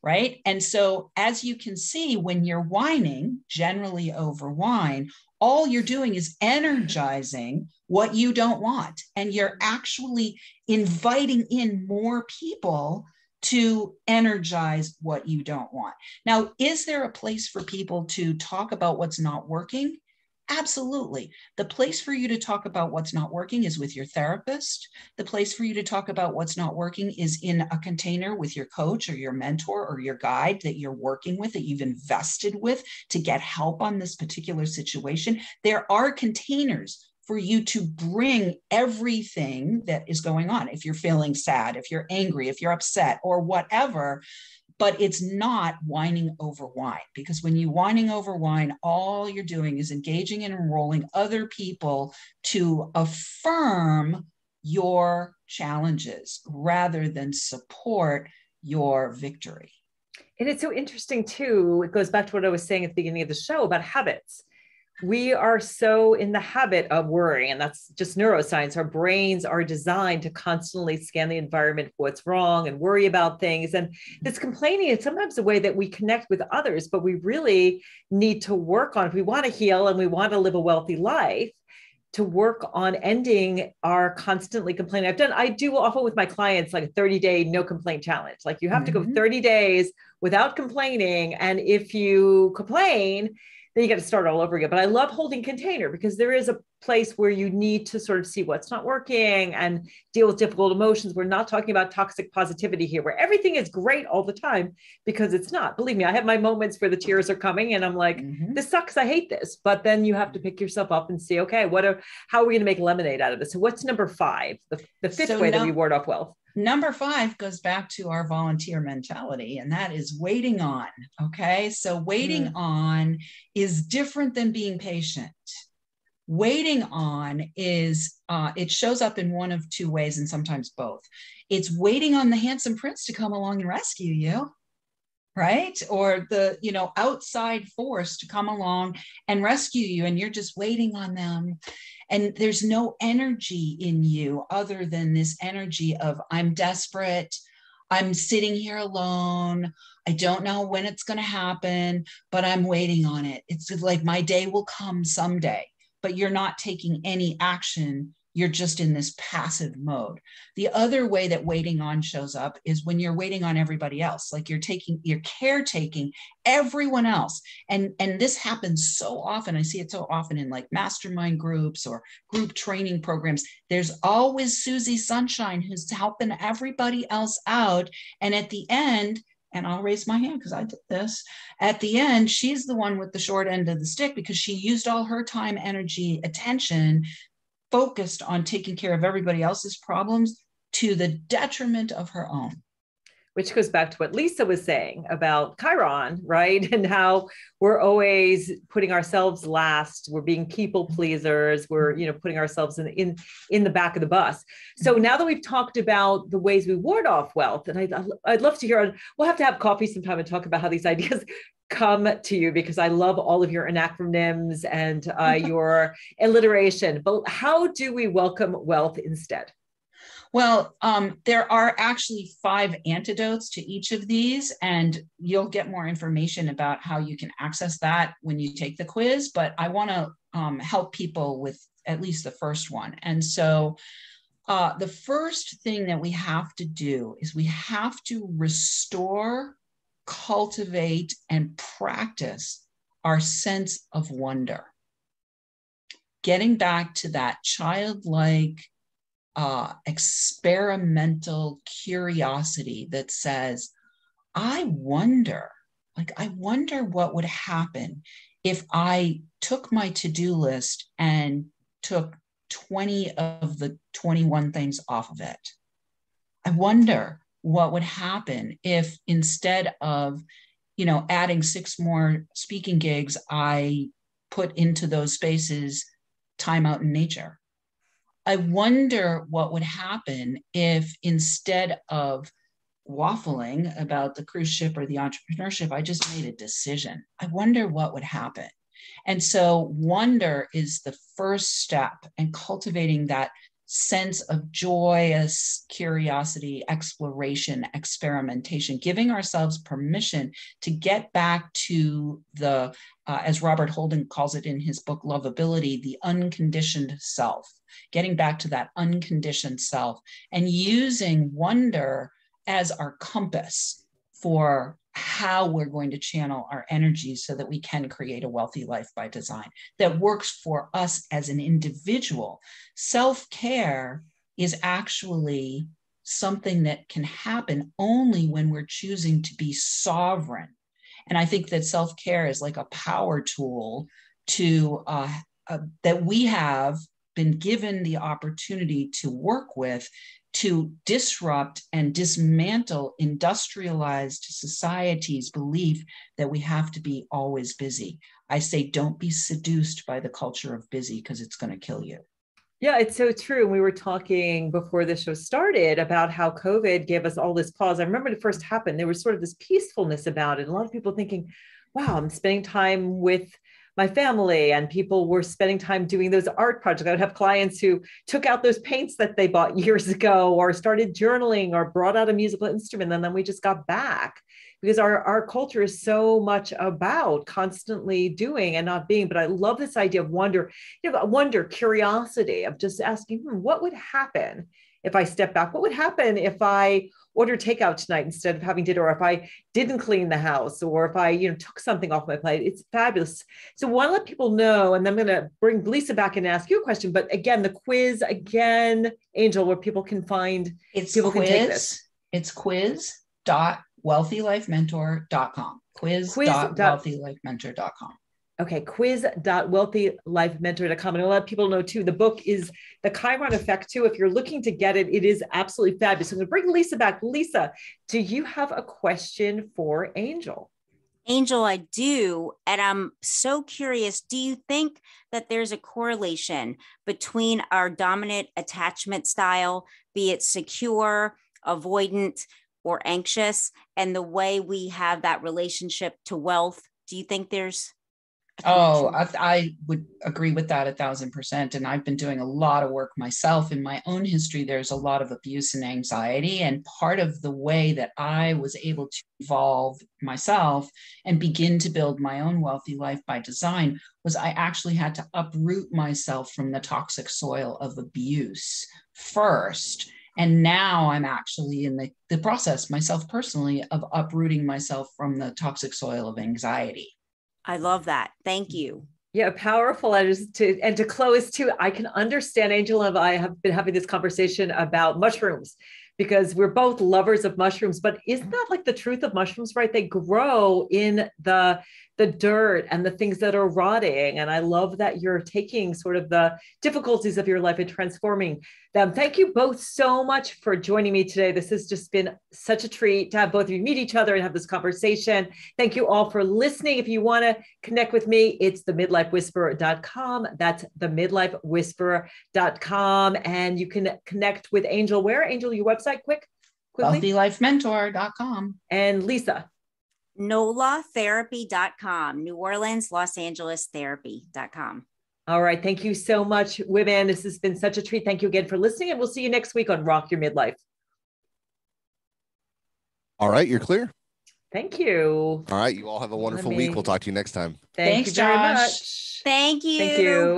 Right. And so, as you can see, when you're whining, generally over wine, all you're doing is energizing what you don't want. And you're actually inviting in more people to energize what you don't want. Now, is there a place for people to talk about what's not working? Absolutely. The place for you to talk about what's not working is with your therapist. The place for you to talk about what's not working is in a container with your coach or your mentor or your guide that you're working with, that you've invested with to get help on this particular situation. There are containers for you to bring everything that is going on. If you're feeling sad, if you're angry, if you're upset, or whatever, but it's not whining over wine because when you whining over wine, all you're doing is engaging and enrolling other people to affirm your challenges rather than support your victory. And it's so interesting too. It goes back to what I was saying at the beginning of the show about habits. We are so in the habit of worrying, and that's just neuroscience. Our brains are designed to constantly scan the environment for what's wrong and worry about things. And this complaining is sometimes a way that we connect with others, but we really need to work on if we want to heal and we want to live a wealthy life to work on ending our constantly complaining. I've done, I do often with my clients like a 30 day no complaint challenge. Like you have to go Mhm. 30 days without complaining. And if you complain, then you got to start all over again. But I love holding container because there is a place where you need to sort of see what's not working and deal with difficult emotions. We're not talking about toxic positivity here, where everything is great all the time because it's not. Believe me, I have my moments where the tears are coming and I'm like, Mhm. this sucks. I hate this. But then you have to pick yourself up and see, okay, what are how are we going to make lemonade out of this? So what's number five? The, the fifth So way that num- we ward off wealth. Number five goes back to our volunteer mentality, and that is waiting on. Okay. So, waiting on is different than being patient. Waiting on is, uh, it shows up in one of two ways, and sometimes both. It's waiting on the handsome prince to come along and rescue you, right? Or the, you know, outside force to come along and rescue you, and you're just waiting on them. And there's no energy in you other than this energy of i'm desperate. I'm sitting here alone. I don't know when it's going to happen but i'm waiting on it. It's like my day will come someday. But you're not taking any action you're just in this passive mode. The other way that waiting on shows up is when you're waiting on everybody else, like you're taking, you're caretaking everyone else. And, and this happens so often. I see it so often in like mastermind groups or group training programs. There's always Susie Sunshine who's helping everybody else out. And at the end, and I'll raise my hand because I did this. At the end, she's the one with the short end of the stick because she used all her time, energy, attention focused on taking care of everybody else's problems to the detriment of her own. Which goes back to what Lisa was saying about Chiron, right? And how we're always putting ourselves last. We're being people pleasers. We're, you know, putting ourselves in in in the back of the bus. So mm-hmm. now that we've talked about the ways we ward off wealth, and I, I'd love to hear. We'll have to have coffee sometime and talk about how these ideas come to you because I love all of your acronyms and uh, your alliteration. But how do we welcome wealth instead? Well, um, there are actually five antidotes to each of these, and you'll get more information about how you can access that when you take the quiz. But I want to um, help people with at least the first one. And so, uh, the first thing that we have to do is we have to restore cultivate and practice our sense of wonder. Getting back to that childlike, uh, experimental curiosity that says, I wonder, like, I wonder what would happen if I took my to do list and took 20 of the 21 things off of it. I wonder what would happen if instead of you know adding six more speaking gigs i put into those spaces time out in nature? I wonder what would happen if instead of waffling about the cruise ship or the entrepreneurship i just made a decision. I wonder what would happen. And so wonder is the first step in cultivating that sense of joyous curiosity, exploration, experimentation, giving ourselves permission to get back to the, uh, as Robert Holden calls it in his book, Lovability, the unconditioned self, getting back to that unconditioned self and using wonder as our compass for how we're going to channel our energy so that we can create a wealthy life by design that works for us as an individual. Self care is actually something that can happen only when we're choosing to be sovereign. And I think that self care is like a power tool to uh, uh, that we have been given the opportunity to work with to disrupt and dismantle industrialized society's belief that we have to be always busy. I say, don't be seduced by the culture of busy because it's going to kill you. Yeah, it's so true. We were talking before the show started about how COVID gave us all this pause. I remember it first happened, there was sort of this peacefulness about it. A lot of people thinking, wow, I'm spending time with my family and people were spending time doing those art projects. I would have clients who took out those paints that they bought years ago or started journaling or brought out a musical instrument. And then we just got back because our, our culture is so much about constantly doing and not being. But I love this idea of wonder, you know, wonder, curiosity of just asking, hmm, what would happen if I step back? What would happen if I order takeout tonight instead of having dinner, or if I didn't clean the house, or if I, you know, took something off my plate. It's fabulous. So I want to let people know, and I'm going to bring Lisa back and ask you a question. But again, the quiz again, Anjel, where people can find it's people quiz, can take this. It's quiz dot wealthylifementor.com. Quiz, quiz dot wealthylifementor.com. Okay, quiz.wealthylifementor.com. And I'll let people know too, the book is The Chiron Effect too. If you're looking to get it, it is absolutely fabulous. So I'm going to bring Lisa back. Lisa, do you have a question for Anjel? Anjel, I do. And I'm so curious. Do you think that there's a correlation between our dominant attachment style, be it secure, avoidant, or anxious, and the way we have that relationship to wealth? Do you think there's Oh, I, I, would agree with that a thousand percent. And I've been doing a lot of work myself in my own history. There's a lot of abuse and anxiety. And part of the way that I was able to evolve myself and begin to build my own wealthy life by design was I actually had to uproot myself from the toxic soil of abuse first. And now I'm actually in the, the process, myself personally, of uprooting myself from the toxic soil of anxiety. I love that. Thank you. Yeah, powerful. And just to and to close too, I can understand Anjel and I have been having this conversation about mushrooms because we're both lovers of mushrooms. But isn't that like the truth of mushrooms, right? They grow in the the dirt and the things that are rotting. And I love that you're taking sort of the difficulties of your life and transforming them. Thank you both so much for joining me today. This has just been such a treat to have both of you meet each other and have this conversation. Thank you all for listening. If you want to connect with me, it's the midlifewhisperer.com. That's the midlifewhisperer.com. And you can connect with Anjel. Where, Anjel, your website, quick? Quickly. WealthyLifeMentor.com. And Lisa nolatherapy.com, New Orleans, Los Angeles therapy.com. All right. Thank you so much, women. This has been such a treat. Thank you again for listening, and we'll see you next week on Rock Your Midlife. All right. You're clear. Thank you. All right. You all have a wonderful week. We'll talk to you next time. Thank Thanks, you very Josh. much. Thank you. Thank you.